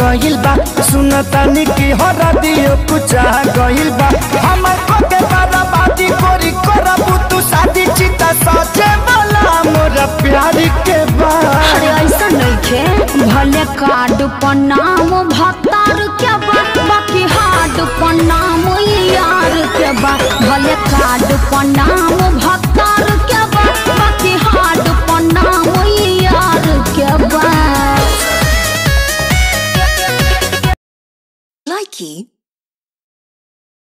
गइल बा। सुनतानी की हरा दियो कुचा गइल बा। हमर कोके बर्बादी कोरी करबू तू शादी चिता सचे वाला मोर प्यार के बा। ऐसा नइखे भले कार्ड पर नाम भतार के बा। बाकी हार्ड पर नाम यार के बा। भले कार्ड पर नाम Mickey